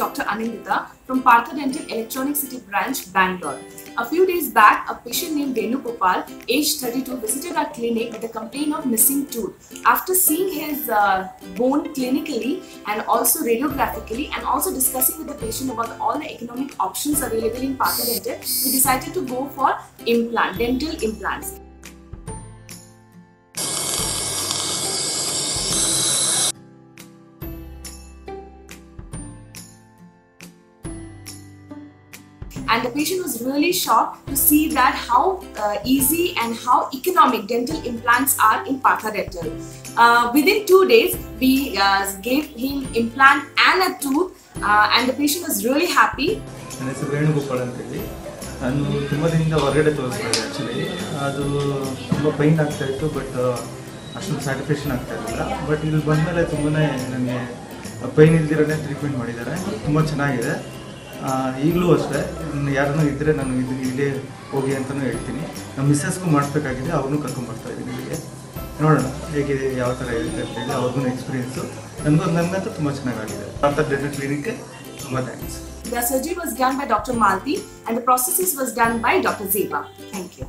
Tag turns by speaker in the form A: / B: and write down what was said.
A: Dr. Anindita from Partha Dental Electronic City branch, Bangalore. A few days back, a patient named Venu Gopal, aged 32, visited our clinic with a complaint of missing tooth. After seeing his uh, bone clinically and also radiographically, and also discussing with the patient about all the economic options available in Partha Dental, we decided to go for implant, dental implants. And the patient was really shocked to see that how uh, easy and how economic dental implants are in Partha. Uh, within two days, we uh, gave him implant and a tooth, uh, and the patient was really happy.
B: ನನ್ನ ಹೆಸರು ವೇಣುಗೋಪಾಲ್ ಅಂತೇಳಿ ನಾನು ತುಂಬ ದಿನದಿಂದ ಹೊರಗಡೆ ತೋರಿಸ್ತಾ ಇದ್ದೆ actually ಅದು ತುಂಬ ಪೈನ್ ಆಗ್ತಾ ಇತ್ತು ಬಟ್ ಅಷ್ಟೊಂದು ಸ್ಯಾಟಿಸ್ಫ್ಯಾಕ್ಷನ್ ಆಗ್ತಾ ಇರಲಿಲ್ಲ ಬಟ್ ಇಲ್ಲಿ ಬಂದಮೇಲೆ ತುಂಬಾ ನನಗೆ ಪೈನ್ ಇಲ್ದಿರೋನೇ ಟ್ರೀಟ್ಮೆಂಟ್ ಮಾಡಿದ್ದಾರೆ ತುಂಬ ಚೆನ್ನಾಗಿದೆ ಈಗಲೂ ಅಷ್ಟೇ ಯಾರನ್ನೂ ಇದ್ದರೆ ನಾನು ಇದು ಇಲ್ಲೇ ಹೋಗಿ ಅಂತಲೂ ಹೇಳ್ತೀನಿ. ನಮ್ಮ ಮಿಸ್ಸಸ್ಗೂ ಮಾಡಿಸ್ಬೇಕಾಗಿದೆ ಅವ್ರನ್ನೂ ಕರ್ಕೊಂಡ್ಬರ್ತಾ ಇದ್ದೀನಿ ಇಲ್ಲಿಗೆ. ನೋಡೋಣ ಹೇಗಿದೆ ಯಾವ ಥರ ಇರುತ್ತೆ ಅಂತೇಳಿ ಅವ್ರಿಗೂ ಎಕ್ಸ್ಪೀರಿಯೆನ್ಸು ನನಗೂ, ನನಗಂತೂ ತುಂಬ ಚೆನ್ನಾಗಾಗಿದೆ. ಅಂತ ಡೆಂಟಲ್ ಕ್ಲಿನಿಕ್ಗೆ ತುಂಬ thanks
A: The surgery was done by doctor Malti and the prosthesis was done by doctor Zeba. Thank you.